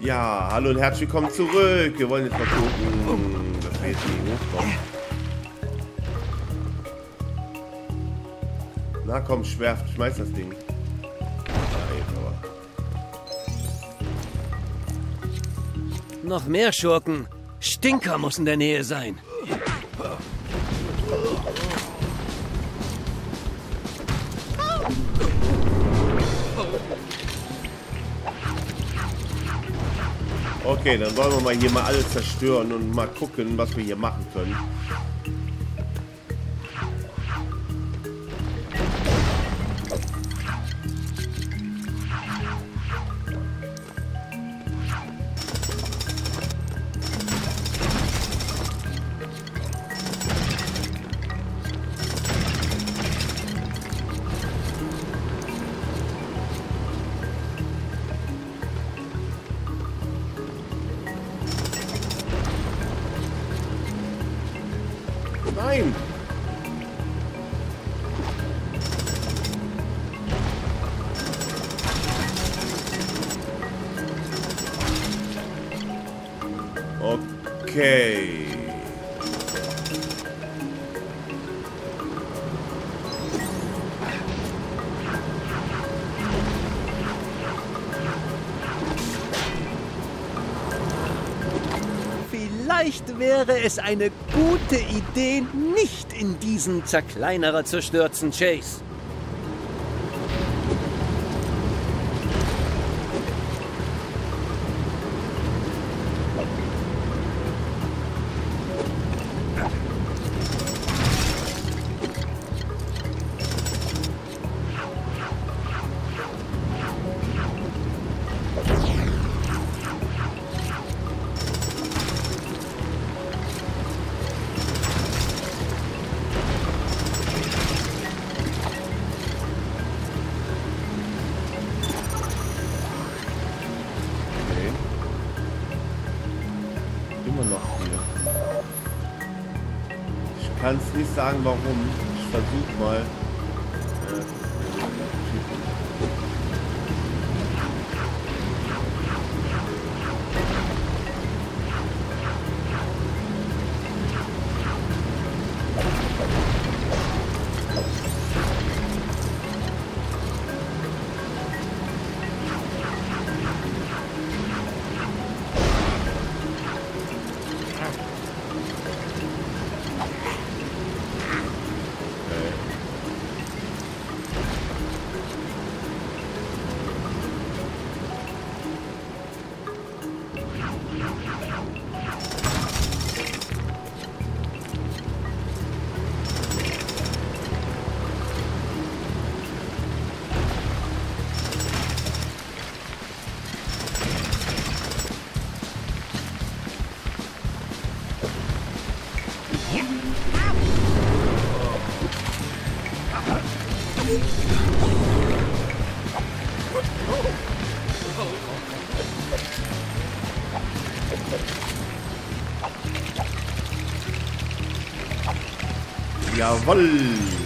Ja, hallo und herzlich willkommen zurück. Wir wollen jetzt mal gucken, dass wir jetzt hier hochkommen. Na komm, schwerf, schmeiß das Ding. Noch mehr Schurken. Stinker muss in der Nähe sein. Okay, dann wollen wir mal hier mal alles zerstören und mal gucken, was wir hier machen können. Okay. Vielleicht wäre es eine gute Idee, nicht in diesen Zerkleinerer zu stürzen, Chase. Kann es nicht sagen, warum. Ich versuche mal. Jawoll!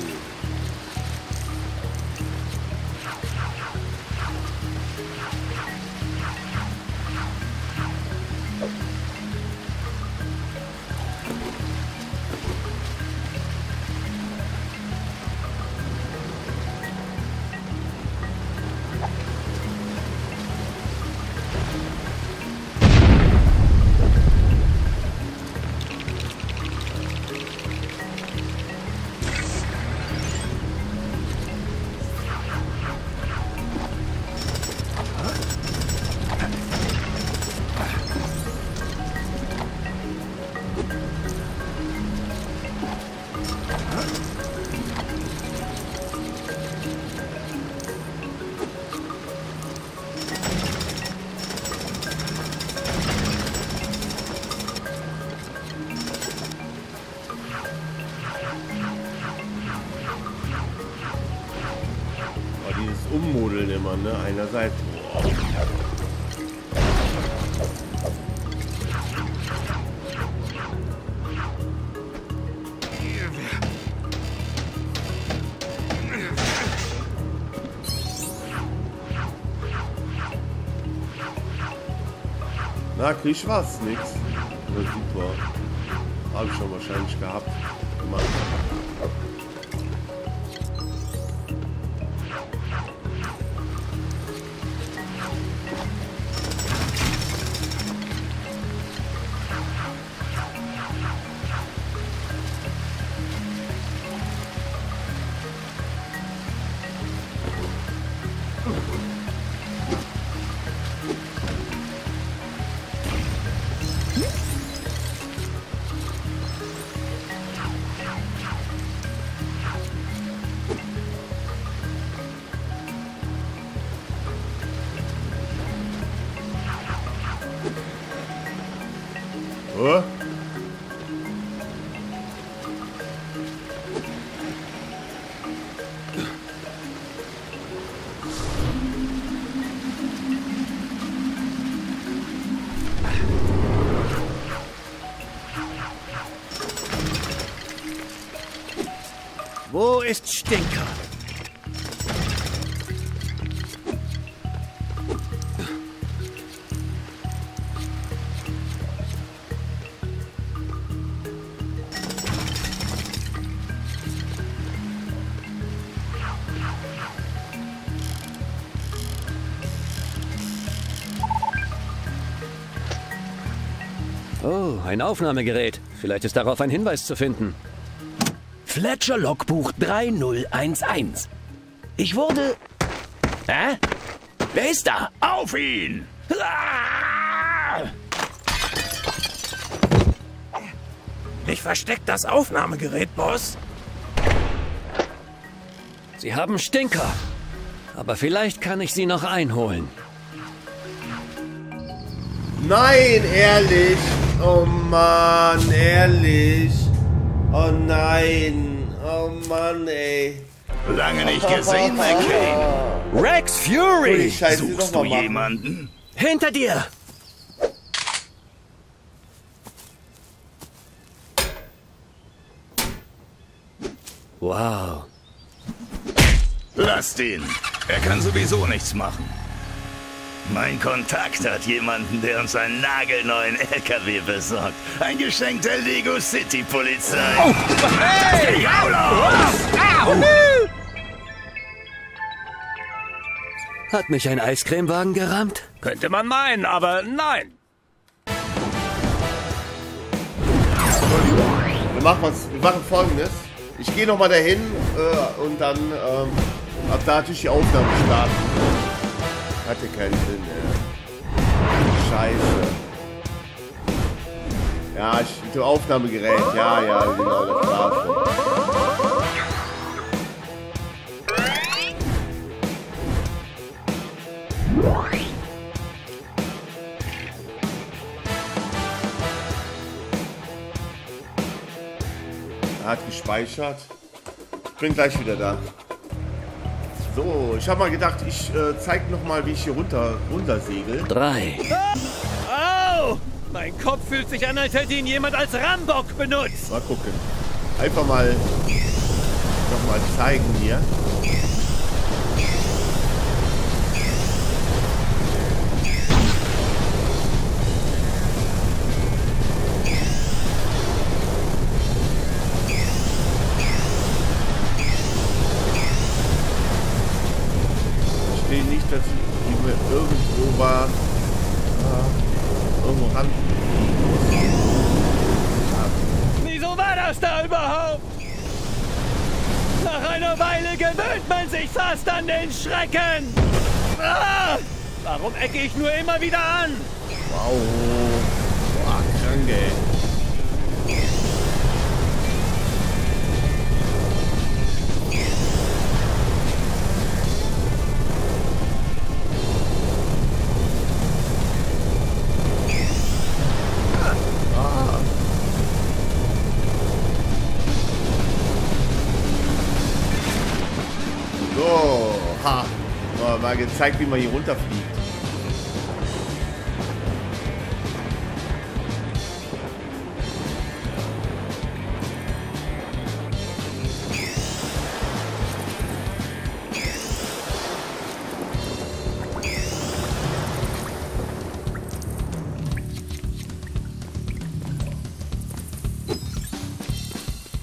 Ummodeln immer, ne? Einerseits. Na, krieg ich was? Nix. Na super. Habe ich schon wahrscheinlich gehabt. Stinker? Oh, ein Aufnahmegerät. Vielleicht ist darauf ein Hinweis zu finden. Fletcher Logbuch 3011. Ich wurde. Hä? Wer ist da? Auf ihn! Ah! Ich versteck das Aufnahmegerät, Boss. Sie haben Stinker. Aber vielleicht kann ich sie noch einholen. Nein, ehrlich. Oh Mann, ehrlich. Oh nein. Oh Mann, ey. Lange nicht gesehen, McCain. Rex Fury! Scheiße Suchst du jemanden? Hinter dir! Wow. Lasst ihn. Er kann sowieso nichts machen. Mein Kontakt hat jemanden, der uns einen nagelneuen LKW besorgt. Ein Geschenk der Lego City Polizei. Oh, hey! Hau los! Hat mich ein Eiscremewagen gerammt? Könnte man meinen, aber nein. Wir machen, was, wir machen folgendes. Ich gehe nochmal dahin äh, und dann ähm, ab da natürlich die Aufnahme starten. Hatte keinen Sinn, ey. Scheiße. Ja, ich, mit dem Aufnahmegerät. Ja, ja, genau, das war's schon. Er hat gespeichert. Ich bin gleich wieder da. So, ich habe mal gedacht, ich äh, zeig noch mal, wie ich hier runter runter segel. Drei. Au! Mein Kopf fühlt sich an, als hätte ihn jemand als Rambock benutzt. Mal gucken. Einfach mal noch mal zeigen hier. Dass die mir irgendwo war. Äh, irgendwo ran. Wieso war das da überhaupt? Nach einer Weile gewöhnt man sich fast an den Schrecken. Ah! Warum ecke ich nur immer wieder an? Wow. Boah, krank, ey. gezeigt, wie man hier runterfliegt.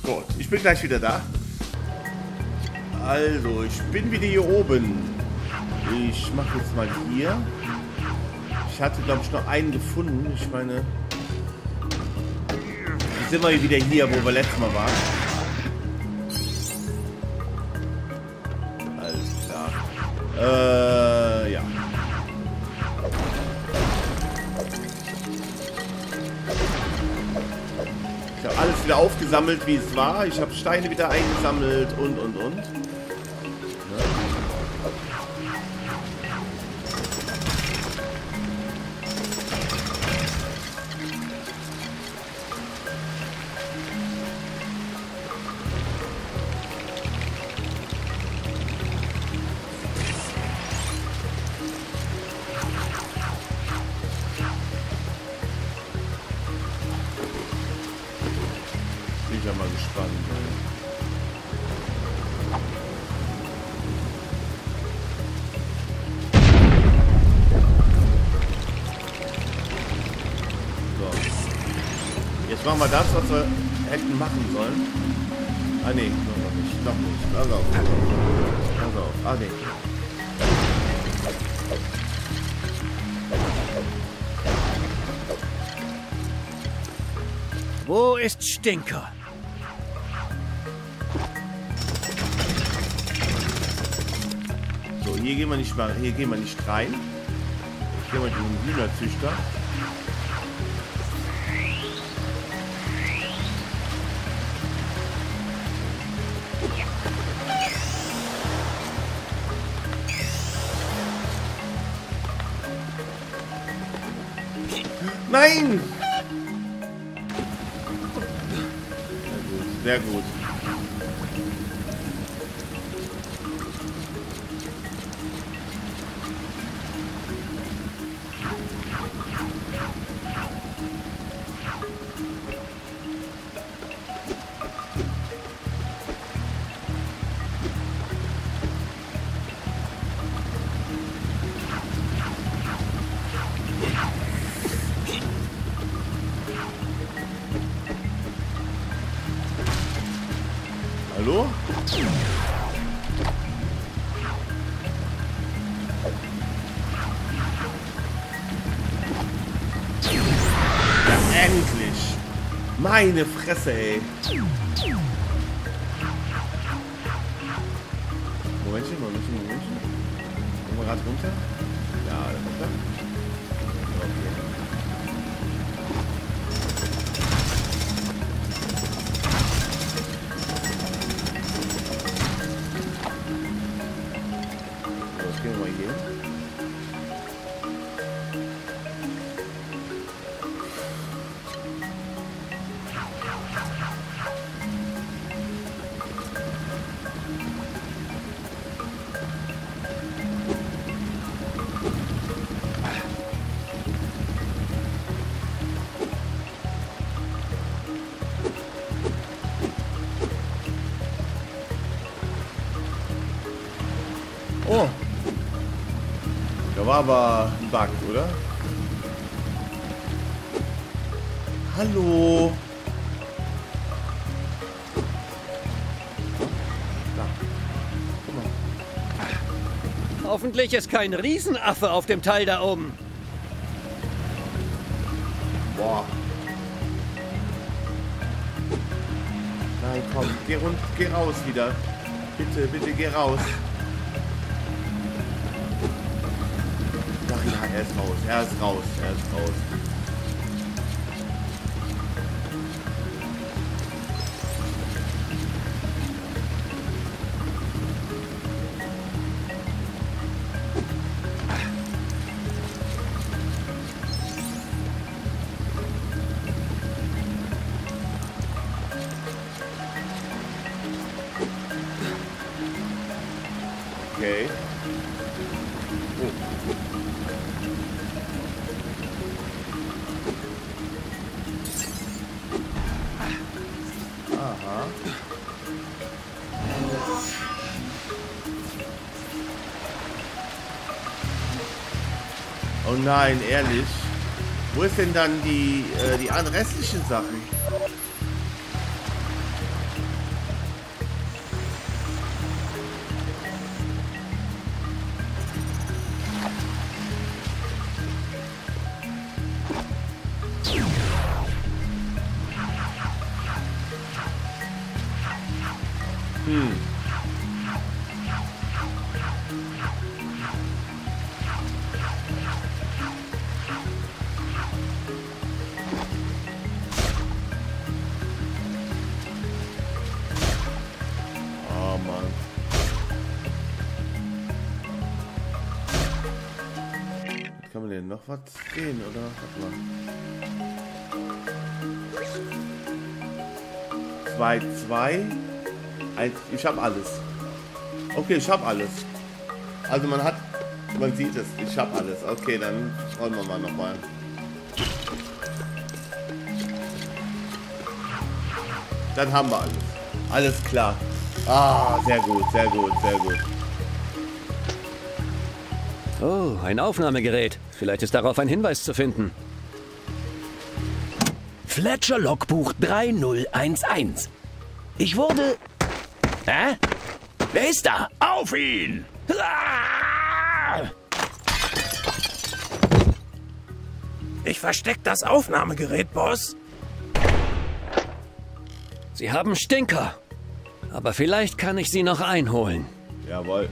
Gut, ich bin gleich wieder da. Also, ich bin wieder hier oben. Ich mache jetzt mal hier. Ich hatte, glaube ich, noch einen gefunden. Ich meine... Jetzt sind wir wieder hier, wo wir letztes Mal waren. Alles klar. Äh, ja. Ich habe alles wieder aufgesammelt, wie es war. Ich habe Steine wieder eingesammelt und, und, und. Stinker? So, hier gehen wir nicht mal, hier gehen wir nicht rein. Hier haben wir den Hühnerzüchter. Nein! Sehr gut, Meine Fresse, ey. Momentchen, Momentchen, Momentchen. Kommen wir gerade runter? Ja, runter. Okay. So, Was gehen wir mal hier? Aber ein Bug, oder? Hallo. Da. Guck mal. Hoffentlich ist kein Riesenaffe auf dem Teil da oben. Boah. Nein, komm, geh, rund, geh raus wieder. Bitte, bitte, geh raus. Ja, er ist raus, er ist raus, er ist raus. Nein, ehrlich. Wo ist denn dann die, äh, die restlichen Sachen? Denn noch was sehen, oder? Warte mal. Zwei, zwei. Eins, ich habe alles. Okay, ich habe alles. Also man hat, man sieht es, ich habe alles. Okay, dann schauen wir mal nochmal. Dann haben wir alles. Alles klar. Ah, sehr gut, sehr gut, sehr gut. Oh, ein Aufnahmegerät. Vielleicht ist darauf ein Hinweis zu finden. Fletcher Logbuch 3011. Ich wurde. Hä? Wer ist da? Auf ihn! Ah! Ich versteck das Aufnahmegerät, Boss. Sie haben Stinker. Aber vielleicht kann ich sie noch einholen. Jawohl.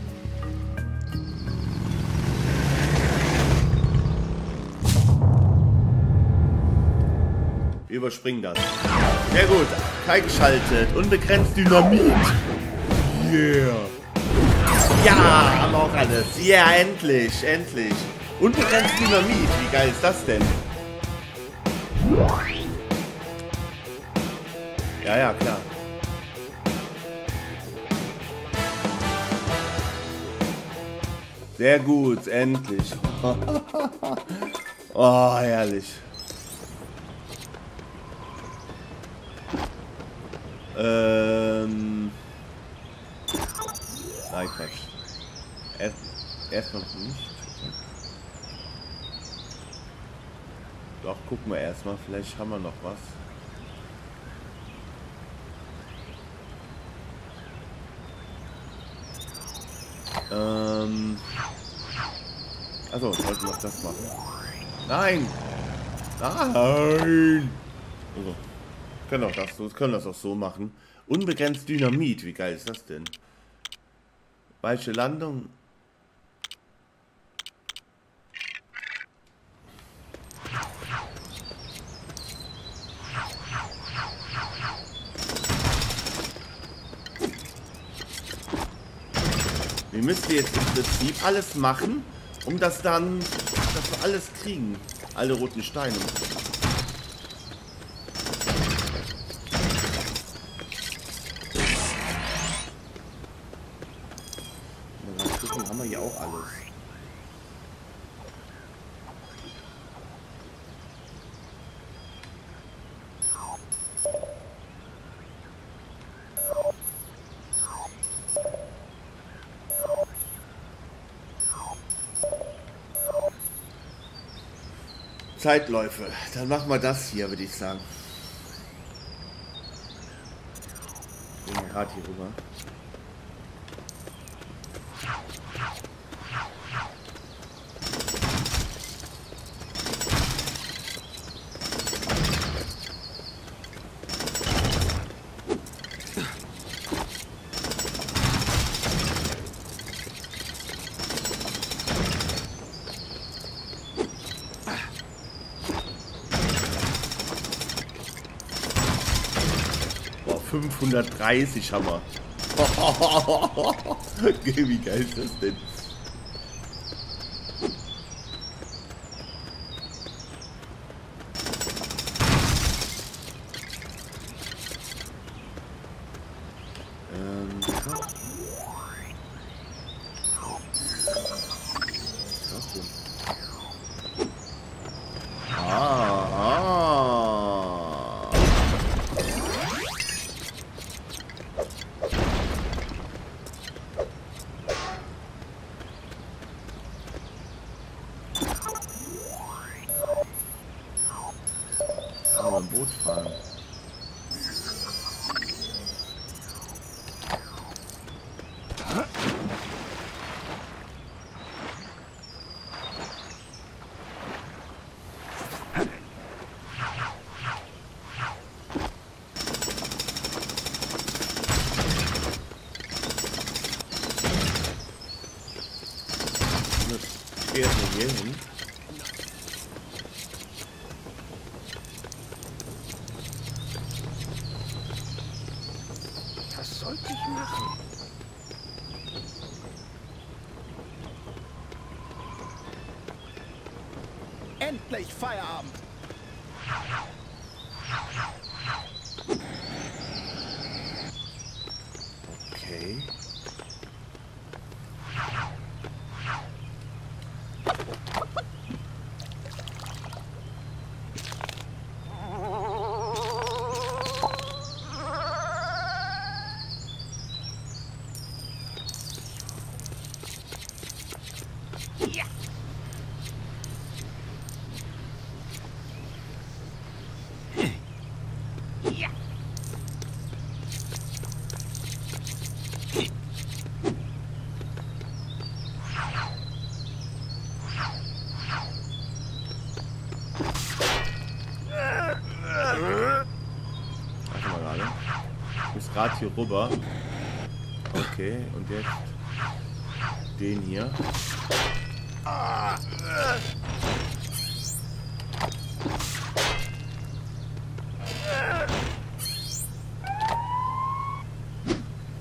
Überspringen das. Sehr gut. Freigeschaltet. Unbegrenzt Dynamit. Yeah. Ja, haben wir auch alles. Ja, yeah, endlich, endlich. Unbegrenzt Dynamit. Wie geil ist das denn? Ja, ja, klar. Sehr gut, endlich. oh, herrlich. Ähm. Nein, Quatsch. Erst, erst noch nicht. Doch, gucken wir erstmal. Vielleicht haben wir noch was. Ähm. Also, ich wollte noch das machen. Nein! Nein! Also, können auch das, so, können das auch so machen. Unbegrenzt Dynamit, wie geil ist das denn? Weiche Landung. Wir müssen jetzt im Prinzip alles machen, um das dann, dass wir alles kriegen. Alle roten Steine. Mal gucken, haben wir hier auch alles. Zeitläufe. Dann machen wir das hier, würde ich sagen. Gehen wir gerade hier rüber. Boah, 530 haben wir. Wie geil ist das denn? Ähm, so. Was ist das denn? Ah, ah. Kann man ein Boot fahren. sollte ich machen? Endlich Feierabend! Okay. Warte mal gerade. Ich muss gerade hier rüber. Okay, und jetzt den hier.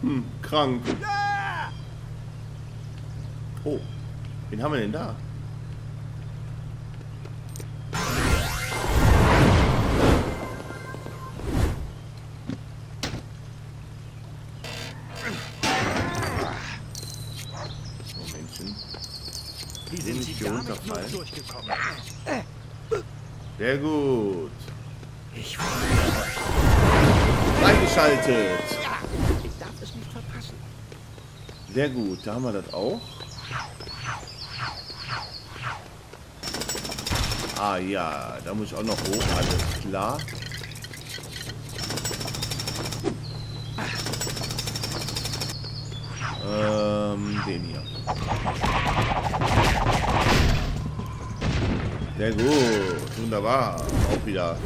Hm, krank. Oh, wen haben wir denn da? Wie sind Sie hier runterfallen? durchgekommen? Sehr gut. Ich, Eingeschaltet. ich darf es nicht verpassen. Sehr gut, da haben wir das auch. Ah ja, da muss ich auch noch hoch, alles klar. Ähm, den hier. Sehr gut, wunderbar. Auch wieder.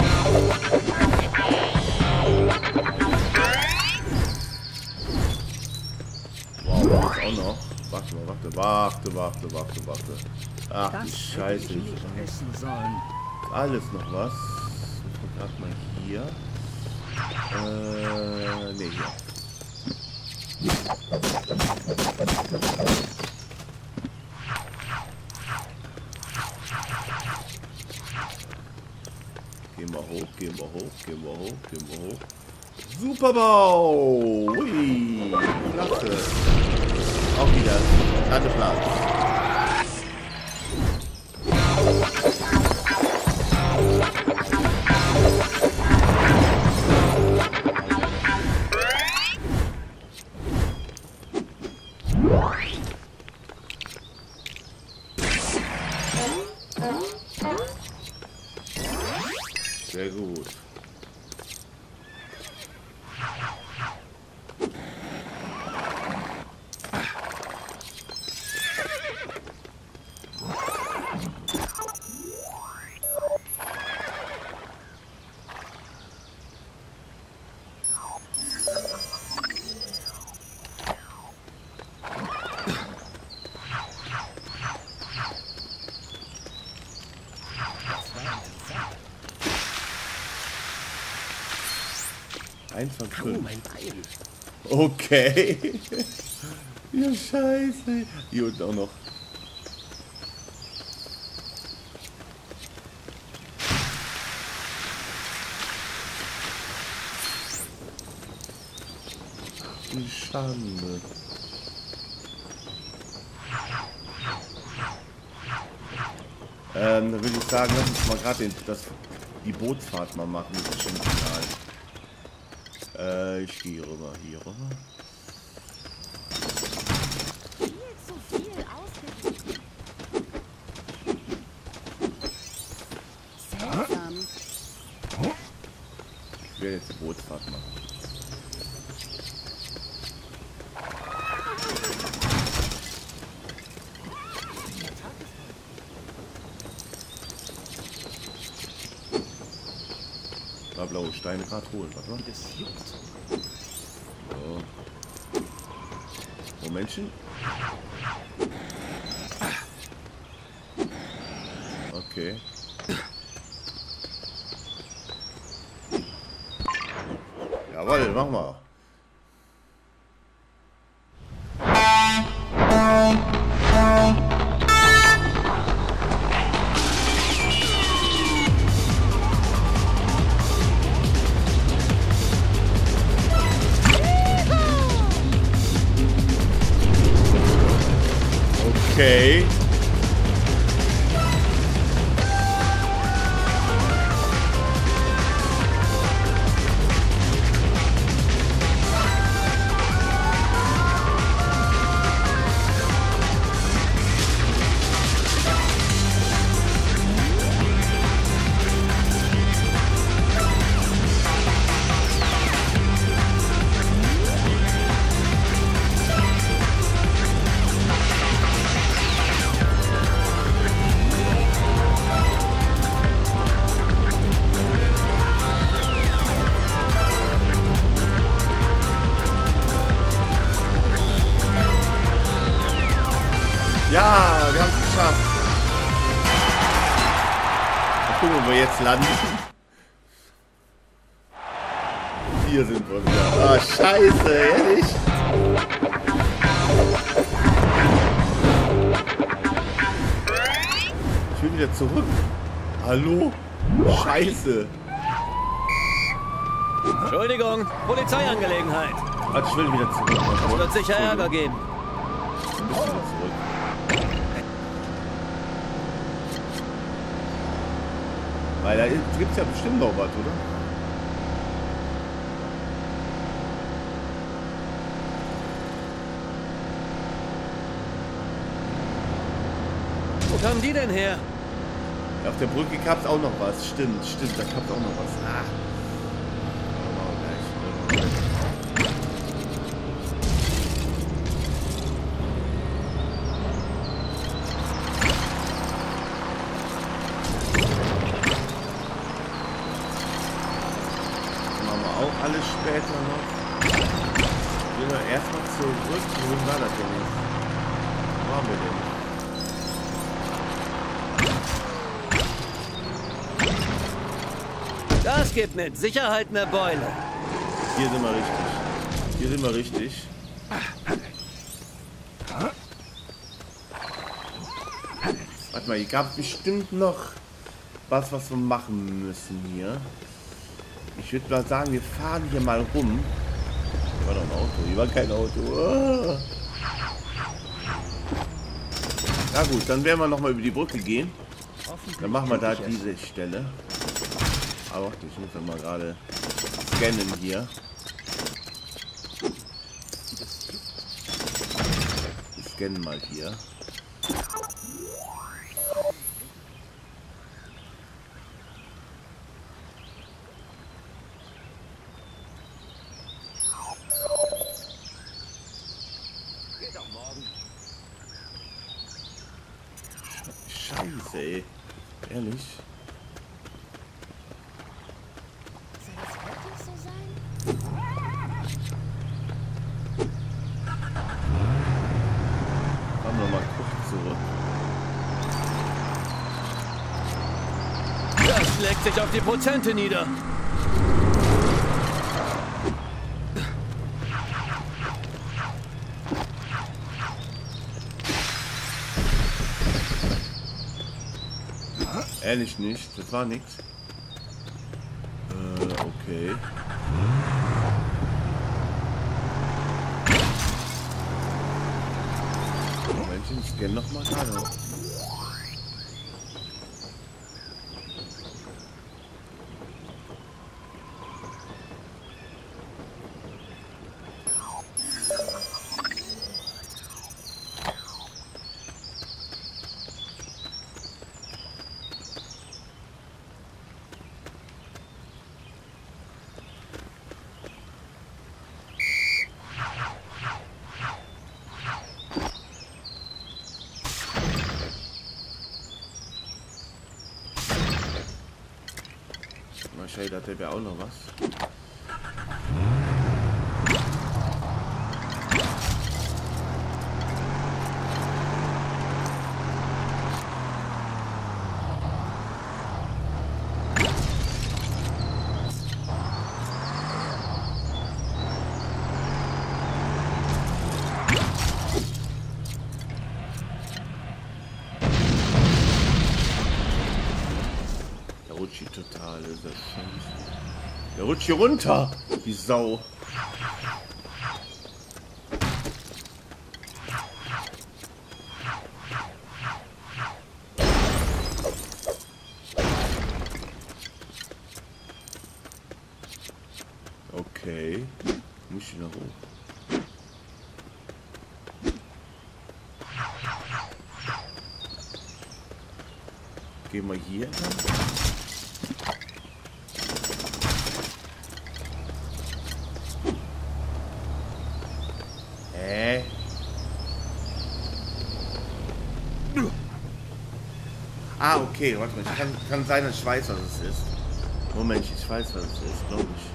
Wow, das auch noch. Warte mal, warte, warte, warte, warte, warte. Ach, die Scheiße. Alles noch was. Ich grad mal hier. Äh, ne, hier. Gehen wir hoch, gehen wir hoch, gehen wir hoch, gehen wir hoch. Superbau! Ui, klasse. Auch wieder Landeplatz. Eins von Oh, mein Bein. Okay. ja, scheiße. Hier unten auch noch. Die Schande. Ähm, dann würde ich sagen, lass uns mal gerade die Bootsfahrt mal machen mit dem Kanal. Äh, ich gehe rüber, hier rüber. viel zu viel ausgegeben. Seltsam. Ich werde jetzt die Bootsfahrt machen. Steine gerade holen, warte mal. Das juckt. So. Momentchen. Hier sind wir wieder. Ah, scheiße, ehrlich? Ich will wieder zurück. Hallo? Scheiße. Entschuldigung, Polizeiangelegenheit. Also ich will wieder zurück. Es wird sicher Ärger geben. Zurück. Weil da gibt es ja bestimmt noch was, oder? Kamen die denn her? Auf der Brücke gab es auch noch was. Stimmt, stimmt, da gab es auch noch was. Ah. Aber gleich. Machen wir auch alles später noch. Gehen wir erstmal zurück. Wohin war das denn jetzt? Wo waren wir denn? Das gibt mit Sicherheit eine Beule. Hier sind wir richtig. Hier sind wir richtig. Warte mal, hier gab es bestimmt noch was, was wir machen müssen hier. Ich würde mal sagen, wir fahren hier mal rum. Hier war doch ein Auto. Hier war kein Auto. Ah. Na gut, dann werden wir noch mal über die Brücke gehen. Dann machen wir da diese Stelle. Aber warte, ich muss ja mal gerade scannen hier. Wir scannen mal hier. Scheiße, ey. Ehrlich. Soll das wirklich so sein? Fahren wir mal kurz zurück. Das schlägt sich auf die Prozente nieder. Ehrlich nicht, das war nix. Äh, okay. Momentchen, scan noch mal gerade. Wahrscheinlich hat der wäre auch noch was. Der rutscht hier total, das ist ja scheiße. Der rutscht hier runter, die Sau. Okay. Muss ich wieder hoch. Gehen wir hier dann. Hä? Ah, okay, warte mal. Kann, kann sein, dass ich weiß, was es ist. Moment, ich weiß, was es ist, glaube ich.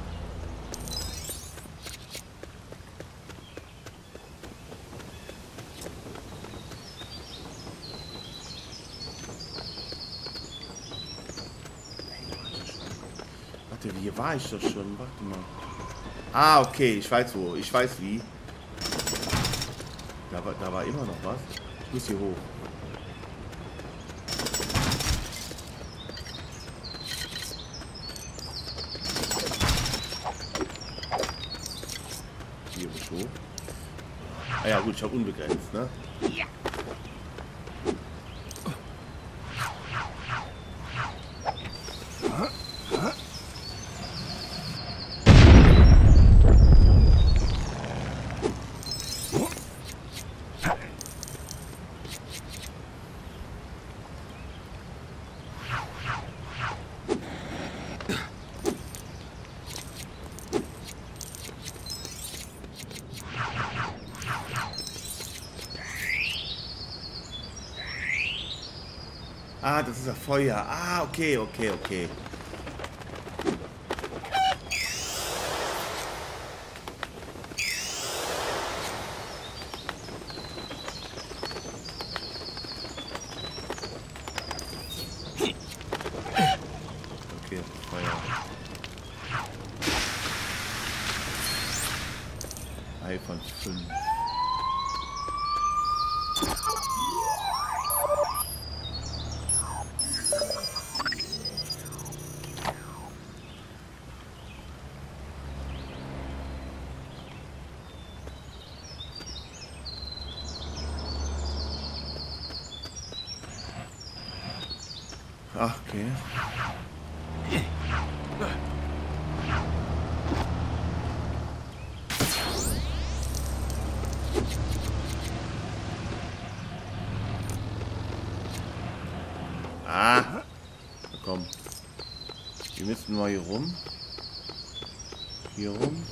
Warte, hier war ich doch schon. Warte mal. Ah, okay, ich weiß wo. Ich weiß wie. Da war, da war immer noch was. Ich muss hier hoch. Hier muss ich hoch. Ich habe unbegrenzt, ne? Ah, das ist ja Feuer. Ah, okay, okay. Okay, Feuer. Ei von fünf. Ach, okay. Ah, Na komm. Wir müssen mal hier rum. Hier rum.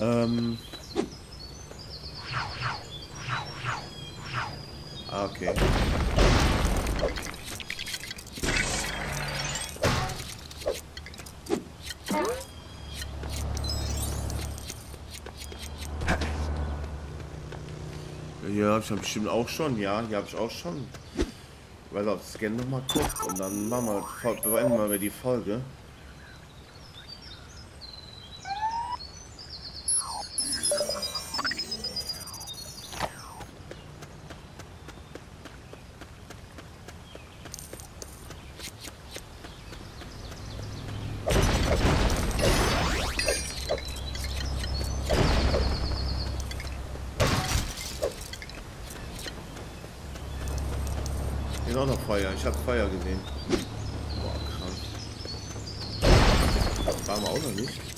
Ähm. Ah, okay. Ich bestimmt auch schon, ja, hier habe ich auch schon. Weil auf Scan noch mal kurz und dann machen wir, beenden wir die Folge. Hier ist auch noch Feuer. Ich habe Feuer gesehen. Boah, krass. Waren wir auch noch nicht.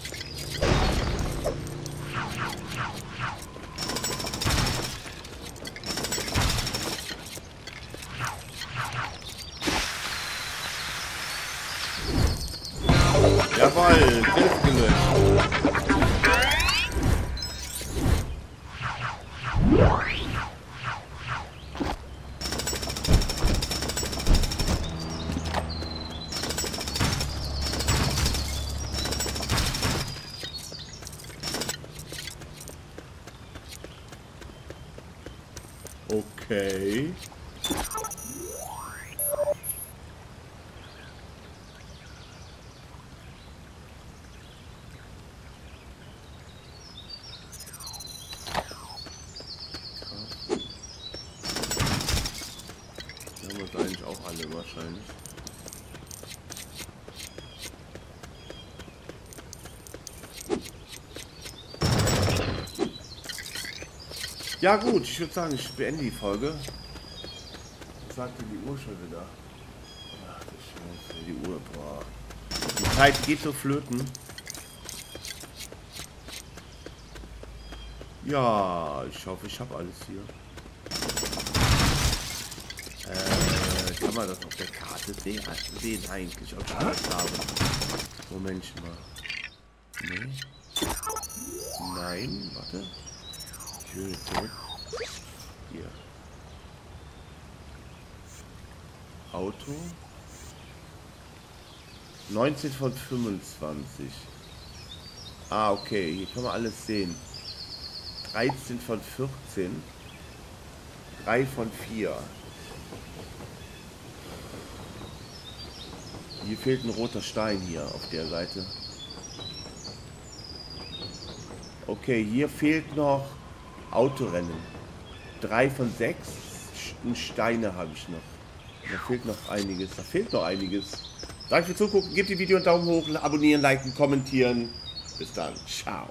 Ja gut, ich würde sagen, ich beende die Folge. Was sagt denn die Uhr schon wieder? Ach die Uhr, boah. Die Zeit geht so flöten. Ja, ich hoffe, ich habe alles hier. Äh, kann man das auf der Karte sehen, sehen eigentlich, ob ich alles habe? Moment mal. Nee. Nein, warte. Will zurück. Hier. Auto. 19 von 25. Ah, okay. Hier kann man alles sehen. 13 von 14. 3 von 4. Hier fehlt ein roter Stein hier auf der Seite. Okay, hier fehlt noch Autorennen. 3 von 6. Steine habe ich noch. Da fehlt noch einiges. Da fehlt noch einiges. Danke fürs Zugucken. Gebt dem Video einen Daumen hoch, abonnieren, liken, kommentieren. Bis dann. Ciao.